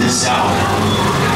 this hour.